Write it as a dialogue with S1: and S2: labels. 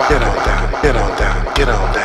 S1: Get on down, get on down, get on down.